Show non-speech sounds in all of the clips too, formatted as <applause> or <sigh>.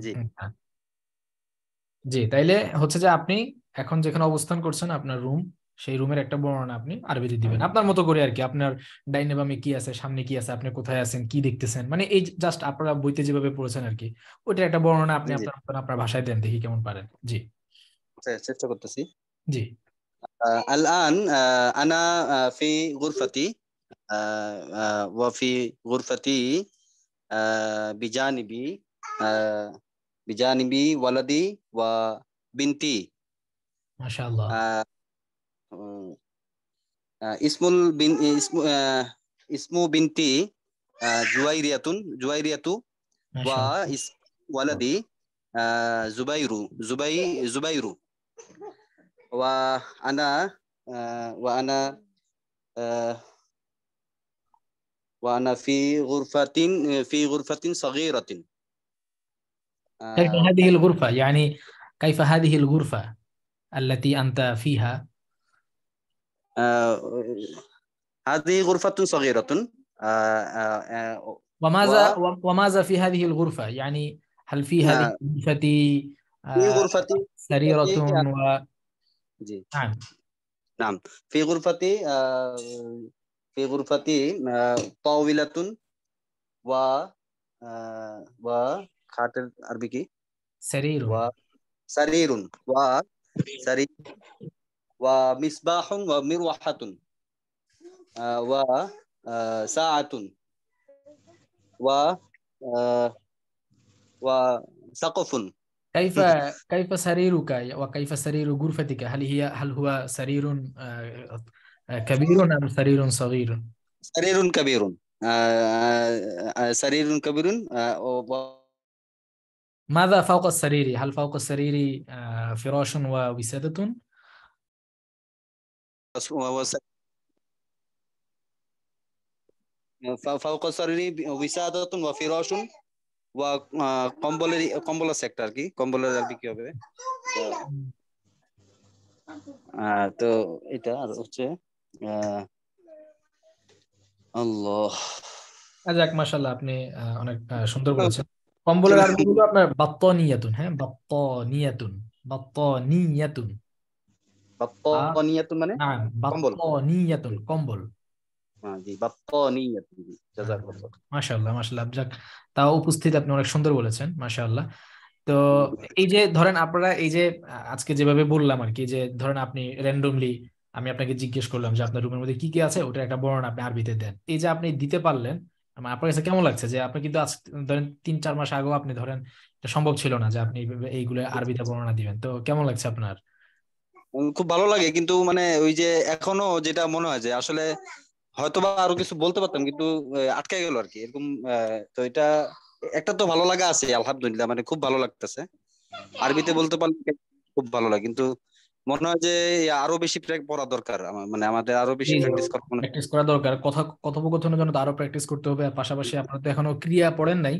জি জি তাইলে হচ্ছে যে আপনি এখন যেখানে অবস্থান করছেন আপনার রুম সেই রুমের একটা বর্ণনা আপনি আরবিতে দিবেন আপনার মতো করে আর কি আপনার ডাইনে বামে কি আছে সামনে কি আছে আপনি কোথায় আছেন কি দেখতেছেন মানে এই জাস্ট আপনারা বইতে যেভাবে পড়েছেন আর কি ওইটার একটা বর্ণনা আপনি জি। আপনার মতন আপনার ভাষায় দেন দেখি কেমন পারেন জি চে- চেষ্টা করতেছি জি آه، الآن آه، أنا آه، في غرفتي آه، آه، وفي غرفتي آه، بجانبي آه، آه، بجانبي ولدي وبنتي ما شاء الله. آه، آه، اسم البن اسم اسم بنتي جويرية جويرية واسم ولدي زبيرو زبي و وأنا وأنا وأنا في غرفة في غرفة صغيرة. كيف آه، هذه الغرفة؟ يعني كيف هذه الغرفة التي أنت فيها؟ آه، هذه غرفة صغيرة. آه، آه، آه، وماذا وماذا في هذه الغرفة؟ يعني هل في هذه. الغرفة في غرفتي سريرة و جي. نعم. نعم. في غرفتي آه، في غرفتي آه، طاولة و آه، وخاطر عربي কি سرير وسرير وسرير ومصباح ومروحة آه، وساعة و وسقف كيف كيف سريرك وكيف سرير غرفتك هل هي هل هو سرير كبير أم سرير صغير سرير كبير سرير كبير و- ماذا فوق السرير؟ هل فوق السرير فراش ووسادة فوق السرير وسادة وفراش কম্বলের কম্বলের সেক্টর আর কি কম্বলের আর কি হবে। তো এটা আর হচ্ছে আল্লাহ। আচ্ছা, যাক মাশাআল্লাহ আপনি অনেক সুন্দর বলেছেন। কম্বলের আরবি হলো আপনার বাত্তানিয়াতুন হ্যাঁ? বাত্তানিয়াতুন বাত্তানিয়াতুন। বাত্তানিয়াতুন মানে? নাম কম্বল। বাত্তানিয়াতুন কম্বল। হ্যাঁ, মাশাআল্লাহ মাশাআল্লাহ যাক তাও উপস্থিত আপনি অনেক সুন্দর বলেছেন মাশাআল্লাহ। তো এই যে ধরেন আপনারা এই যে আজকে যেভাবে বললাম আর কি যে ধরেন আপনি র্যান্ডমলি আমি আপনাকে জিজ্ঞেস করলাম যে আপনার রুমের মধ্যে কি কি আছে? ওটা একটা বর্ণনা আপনি আরবিতে দেন। এই যে আপনি দিতে পারলেন আপনার কাছে কেমন লাগছে যে আপনি কিন্তু ধরেন তিন চার মাস আগেও আপনি ধরেন এটা সম্ভব ছিল না যে আপনি এইগুলো আরবিতে বর্ণনা দিবেন। তো কেমন লাগছে আপনার? খুব ভালো লাগে কিন্তু মানে ওই যে এখনও যেটা মনে হয় যে আসলে হয়তো বা আরও কিছু বলতে পারতাম কিন্তু আটকে গেল আর কি এরকম আহ, তো এটা একটা তো ভালো লাগা আছে আলহামদুলিল্লাহ মানে খুব ভালো লাগতেছে। আরবিতে বলতে পারলে খুব ভালো লাগে। কিন্তু মনে হয় যে আরও বেশি পড়া দরকার মানে আমাদের আরও বেশি। প্র্যাকটিস করা প্র্যাকটিস করা দরকার। কথা কথোপকথনের জন্য তো আরও প্র্যাকটিস করতে হবে। আর পাশাপাশি আপনারা তো এখনও ক্রিয়া পড়েন নাই।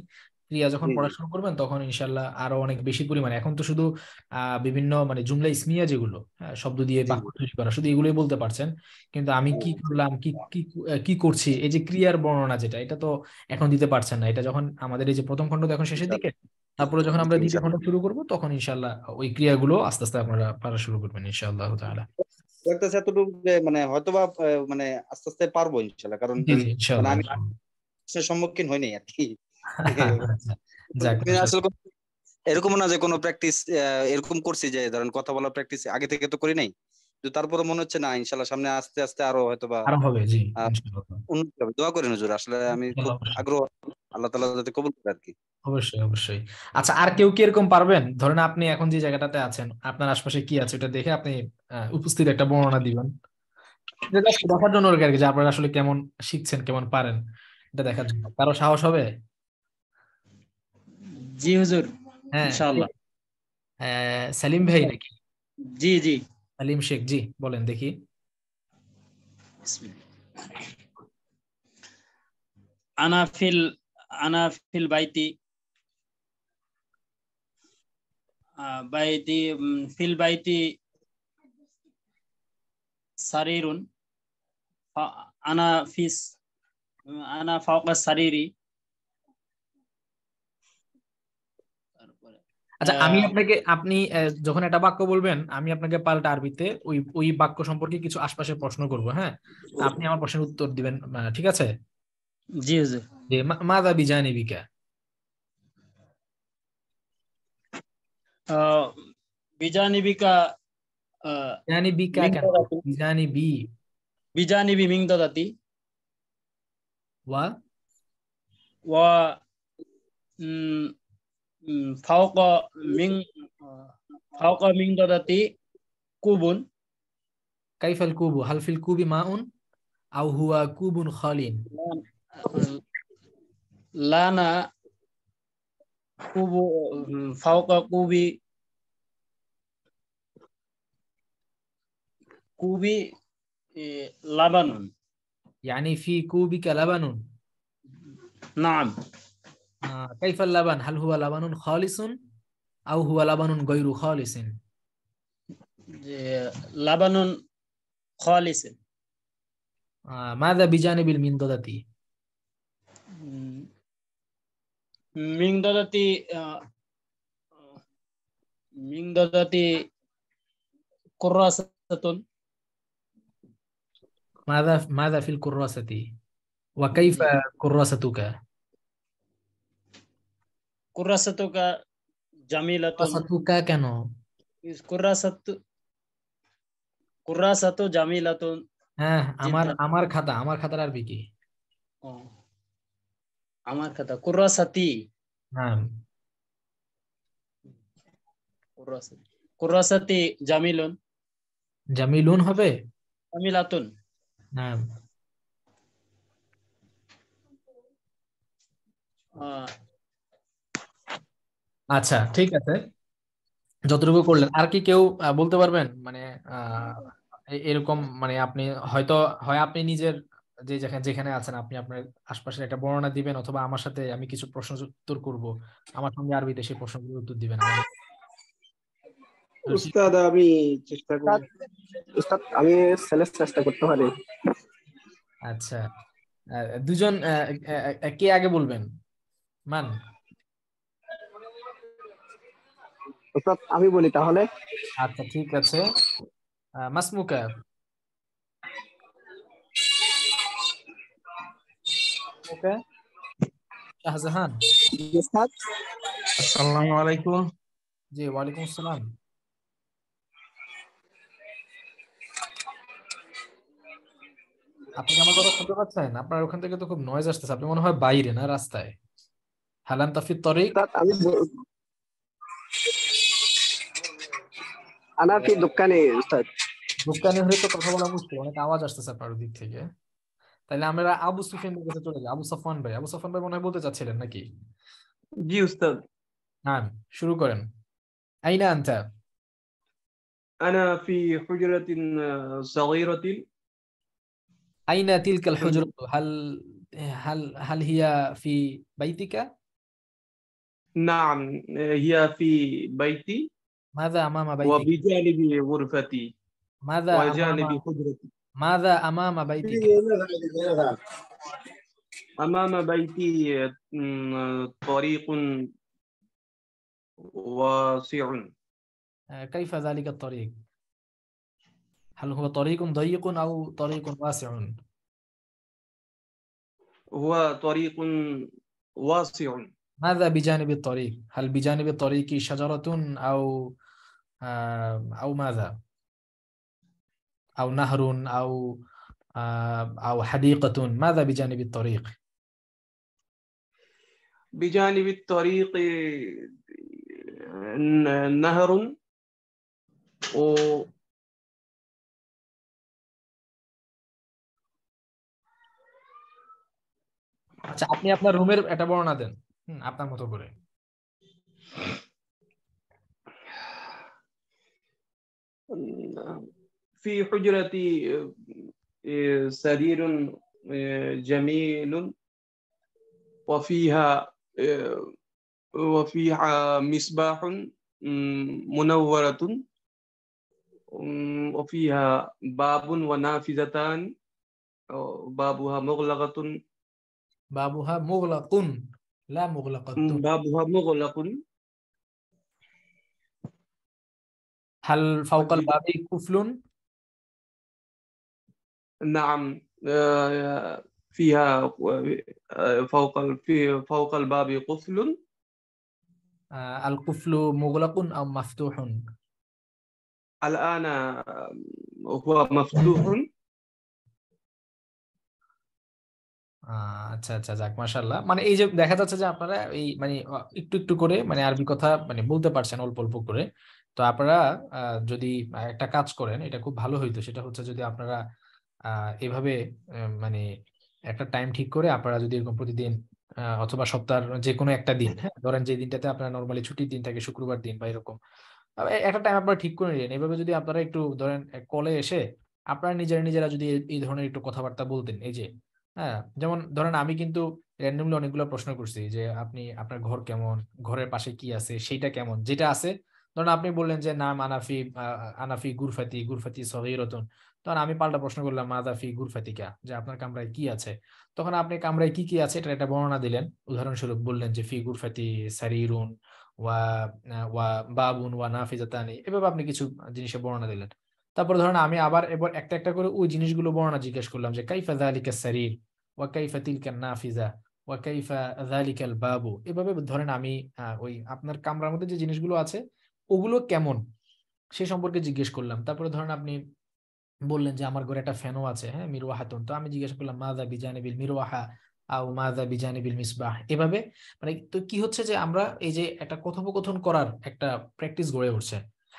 ক্রিয়া যখন। পড়া শুরু করবেন তখন ইনশাল্লাহ আরও অনেক বেশি পরিমাণে। এখন তো শুধু আহ বিভিন্ন মানে জুমলা ইসমিয়া যেগুলো শব্দ দিয়ে বাক্য তৈরি করা শুধু এগুলোই বলতে পারছেন। কিন্তু আমি কি করলাম কি কি কি করছি? এই যে ক্রিয়ার বর্ণনা যেটা এটা তো এখন দিতে পারছেন না। এটা যখন আমাদের এই যে প্রথম খণ্ড এখন শেষের দিকে তারপরে যখন আমরা দ্বিতীয় খণ্ড শুরু করব তখন ইনশাল্লাহ ওই ক্রিয়াগুলো আস্তে আস্তে আপনারা পারা শুরু করবেন ইনশাআল্লাহ তাআলা। লাগতেছে এতটুকু মানে হয়তোবা মানে আস্তে আস্তে পারব ইনশাল্লাহ কারণ ইনশাআল্লাহ মানে আমি সে সম্মুখীন হইনি আর কি। <laughs> কোনো- এরকম না যে কোনো প্র্যাকটিস এরকম করছি যে ধরেন কথা বলা প্র্যাকটিস আগে থেকে তো করি নাই তো তারপরে মনে হচ্ছে না ইনশাল্লাহ সামনে আস্তে আস্তে আরও হয়তোবা আরও হবে জি ইনশাআল্লাহ। উন্নতি হবে। দোয়া করেন হুজুর আসলে আমি খুব আগ্রহ আল্লাহ তাআলা যাতে কবুল করে আর কি অবশ্যই অবশ্যই। আচ্ছা আর কেউ কি এরকম পারবেন? ধরেন আপনি এখন যে জায়গাটাতে আছেন আপনার আশপাশে কি আছে ওটা দেখে আপনি উপস্থিত একটা বর্ণনা দিবেন। দেখার জন্য আর কি যে আপনারা আসলে কেমন শিখছেন কেমন পারেন। এটা দেখার জন্য। কারও সাহস হবে? জি হুজুর হ্যাঁ ইনশাআল্লাহ। আহ, সালিম ভাই নাকি? জি জি। সালিম শেখ জি বলেন দেখি। আনা ফিল আনা ফিল বাইতি বাইতি ফিল বাইতি সারিরুন আনা ফিস আনা ফাওকা সারিরি। আচ্ছা আমি আপনাকে আপনি যখন একটা বাক্য বলবেন আমি আপনাকে পাল্টা আরবিতে ওই ওই বাক্য সম্পর্কে কিছু আশপাশে প্রশ্ন করব হ্যাঁ? আপনি আমার প্রশ্নের উত্তর দিবেন ঠিক আছে? জি হুজুর যে মা- মাযা বিজানিবিকা আহ, বিজানিবিকা আহ, বিজানিবিকা মিন কেন দাদাতি বিজানিবি বিজানিবি মিং দাদাতি ওয়া ওয়া উম, উম, ফাওকা মিং আহ, ফাওকা মিং দাদাতি কুবুন কাইফাল কুবু হাল ফিল কুবি মাউন আও হুয়া কুবুন খালিন লানা কুবু উম, ফাওকা কুবি কুবি এ, লাবানুন يعني في كوبك لبن নাম آه، كيف اللبن هل هو لبن خالص أو هو لبن غير خالص যে লাবানুন খালিসিন آه، ماذا بجانب المنضدة মিং দদাতি মিং দদাতি কুরাসাতুন মাদা মাদা ফিল কুরাসাতি ওয়া কাইফা কুরাসাতুকা কুরাসাতুকা জামিলাতুন। কুরাসাতুকা কেন? কুরাসাতু কুরাসাতু জামিলাতুন। হ্যাঁ আমার আমার খাতা আমার খাতার আরবি কি? আমার কথা কুরাসাতি কুরাসাতি জামিলুন। জামিলুন হবে? জামিলাতুন। নাম। আচ্ছা ঠিক আছে। যতটুকু করলেন। আর কি কেউ বলতে পারবেন? মানে আহ এরকম মানে আপনি হয়তো হয় আপনি নিজের যে যেখানে যেখানে আছেন আপনি আপনার আশপাশের একটা বর্ণনা দিবেন অথবা আমার সাথে আমি কিছু প্রশ্ন উত্তর করব। আমার সঙ্গে আরবিতে সেই প্রশ্নগুলোর উত্তর দিবেন উস্তাদ আমি চেষ্টা করি। উস্তাদ আমি সেলের চেষ্টা করতে পারি। আচ্ছা। দুজন কে আগে বলবেন? মান। উস্তাদ আমি বলি তাহলে। আচ্ছা ঠিক আছে। মাসমুকা। ওকে। শাহজাহান। উস্তাদ আসসালামু আলাইকুম। জি ওয়ালাইকুম আসসালাম। আপনি আমার কথা শুনতে পাচ্ছেন? আপনার ওখান থেকে তো খুব নয়েজ আসতেছে। আপনি মনে হয় বাইরে না রাস্তায়? হালান তাফির তরিক। আমি আনা ফি দোকানে উস্তাদ। দোকানে হয়ে তো কথা বলা মুশকিল। অনেক আওয়াজ আসতেছে আপনার দিক থেকে। তাহলে আমরা আবু সুফিয়ানের কাছে চলে যাই। আবু সাফওয়ান ভাই আবু সাফওয়ান ভাই মনে বলতে চাচ্ছিলেন নাকি? জি উস্তাদ। হ্যাঁ শুরু করেন। আইনা আনতা? আনা ফি হুজরাতিন সাগীরাতিন। আইনা তিলকাল হুজরাতু হাল হাল হাল হিয়া ফি বাইতিকা? নাম হিয়া ফি বাইতি। মাযা আমামা বাইতি ওয়া বিজানিবি গুরফাতি। মাযা ওয়া ماذا أمام بيتك؟ أمام بيتي طريق واسع آه، كيف ذلك الطريق؟ هل هو طريق ضيق أو طريق واسع؟ هو طريق واسع ماذا بجانب الطريق؟ هل بجانب الطريق شجرة أو آه، أو ماذا؟ أو نهر أو آه، أو حديقة ماذا بجانب الطريق؟ بجانب الطريق آه، نهر و আচ্ছা আপনি আপনার রুমের একটা বর্ণনা দেন হুম, আপনার মতো করে في حجرتي آه، آه، سرير آه، جميل وفيها وفيها مصباح منورة وفيها باب ونافذتان بابها مغلقة. بابها مغلق لا مغلقة. بابها مغلق. هل فوق الباب كفل؟ نعم آه، فيها آه، فوق ال- في فوق الباب قفل আহ, আল কুফলু মুগলাকুন আও মাফতুহুন الآن آه، هو مفتوح আহ, আচ্ছা আচ্ছা যাক মাশাআল্লাহ মানে এই যে দেখা যাচ্ছে যে আপনারা এই মানে আহ, একটু একটু করে মানে আরবি কথা মানে বলতে পারছেন অল্প অল্প করে তো আপনারা আহ, যদি একটা কাজ করেন এটা খুব ভালো হইতো সেটা হচ্ছে যদি আপনারা আহ, এভাবে মানে একটা টাইম ঠিক করে আপনারা যদি এরকম প্রতিদিন অথবা সপ্তাহের যে কোনো একটা দিন হ্যাঁ। ধরেন যে দিনটাতে আপনার নর্মালি ছুটির দিন থাকে শুক্রবার দিন বা এরকম একটা টাইম আপনারা ঠিক করে নিলেন। এভাবে যদি আপনারা একটু ধরেন কলে এসে আপনারা নিজেরা নিজেরা যদি এই- ধরনের একটু কথাবার্তা বলতেন এই যে হ্যাঁ যেমন ধরেন আমি কিন্তু র্যান্ডমলি অনেকগুলো প্রশ্ন করছি যে আপনি আপনার ঘর কেমন? ঘরের পাশে কি আছে? সেইটা কেমন? যেটা আছে ধরেন আপনি বললেন যে নাম আনাফি আনাফি গুরফাতি গুরফাতি সহিরতন তখন আমি পাল্টা প্রশ্ন করলাম মাদাফি গুরফাতিকা যে আপনার কামরায় কি আছে? তখন আপনি কামরায় কি কি আছে এটা একটা বর্ণনা দিলেন। উদাহরণস্বরূপ বললেন যে, ফি গুরফাতি সারিরুন ওয়া ওয়া বাবুন ওয়া নাফিজাতানি এভাবে আপনি কিছু জিনিসের বর্ণনা দিলেন। তারপর ধরেন আমি আবার এবার একটা একটা করে ওই জিনিসগুলো বর্ণনা জিজ্ঞেস করলাম যে, কাইফা যালিকা সারির ওয়া কাইফা তিলকা নাফিজা ওয়া কাইফা যালিকাল বাবু এভাবে ধরেন আমি ওই আপনার কামরার মধ্যে যে জিনিসগুলো আছে, ওগুলো কেমন? সে সম্পর্কে জিজ্ঞেস করলাম। তারপরে ধরেন আপনি বললেন যে আমার ঘরে একটা ফ্যানও আছে হ্যাঁ মিরওয়াহাতুন তো আমি জিজ্ঞেস করলাম মাযা বিজানিবিল মিরওয়াহা আও মাযা বিজানিবিল মিসবাহ? এভাবে মানে তো কি হচ্ছে যে আমরা এই যে একটা কথোপকথন করার একটা প্র্যাকটিস গড়ে উঠছে।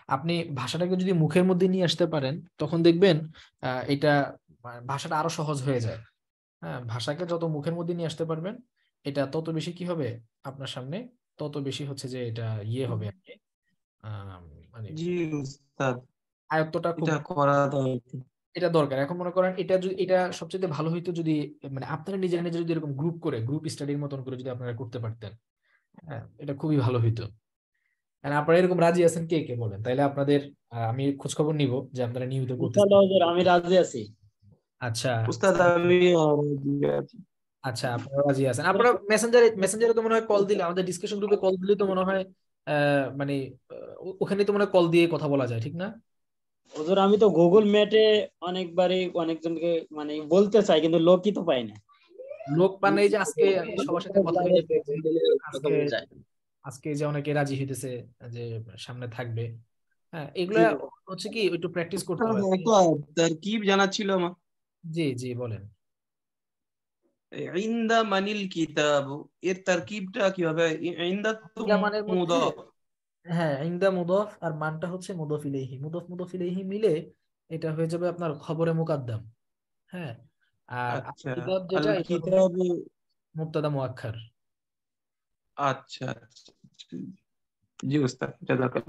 আপনি ভাষাটাকে যদি মুখের মধ্যে নিয়ে আসতে পারেন তখন দেখবেন আহ, এটা ভাষাটা আরও সহজ হয়ে যায়। হ্যাঁ ভাষাকে যত মুখের মধ্যে নিয়ে আসতে পারবেন এটা তত বেশি কি হবে আপনার সামনে? তত বেশি হচ্ছে যে এটা ইয়ে হবে আর কি। মানে জি উস্তাদ। আয়ত্তটা খুব এটা করা দরকার। এটা দরকার। এখন মনে করেন এটা যদি এটা সবচেয়ে ভালো হইতো যদি মানে আপনারা নিজেরা নিজে যদি এরকম গ্রুপ করে গ্রুপ স্টাডির মতন করে যদি আপনারা করতে পারতেন হ্যাঁ এটা খুবই ভালো হইতো। আপনারা এরকম রাজি আছেন কে কে বলেন? তাইলে আপনাদের আমি খোঁজ খবর নিব যে আপনারা নিয়মিত হুজুর, আমি রাজি আছি। আচ্ছা। উস্তাদ আমি আচ্ছা আপনারা রাজি আছেন। আপনারা মেসেঞ্জারে মেসেঞ্জারে তো মনে হয় কল দিলে আমাদের ডিসকাশন গ্রুপে কল দিলে তো মনে হয় আহ, মানে ওখানে তো মনে হয় কল দিয়ে কথা বলা যায় ঠিক না? হুজুর আমি তো গুগল ম্যাটে অনেকবারই অনেকজনকে মানে বলতে চাই কিন্তু লোকই তো পাই না। লোক পান এই যে আজকে সবার সাথে কথা চাই। আজকে যে অনেকে রাজি হইতেছে যে সামনে থাকবে হ্যাঁ এগুলা হচ্ছে কি একটু প্র্যাকটিস করতে হবে। একটা তারকিব জানা ছিল আমার? জি জি বলেন। ইন্দা মানিল কিতাব এর তারকিবটা কীভাবে? ইন্দা তো ইন্দা মানের মুদাফ হ্যাঁ ইন্দা মুদফ আর মানটা হচ্ছে মুদফ ইলাইহি। মুদফ মুদফ ইলাইহি মিলে এটা হয়ে যাবে আপনার খবরে মুকাদ্দাম। হ্যাঁ আর আচ্ছা কিতাব যেটা কিতাব মুবতাদা মুআক্খার আচ্ছা আচ্ছা জি উস্তাদ এটা দরকার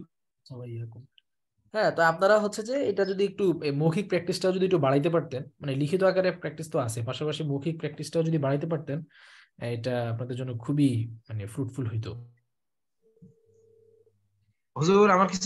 হ্যাঁ তো আপনারা হচ্ছে যে এটা যদি একটু মৌখিক প্র্যাকটিসটাও যদি একটু বাড়াইতে পারতেন মানে লিখিত আকারে প্র্যাকটিস তো আছে পাশাপাশি মৌখিক প্র্যাকটিসটাও যদি বাড়াইতে পারতেন এটা আপনাদের জন্য খুবই মানে ফ্রুটফুল হইতো। হুজুর আমার কিছু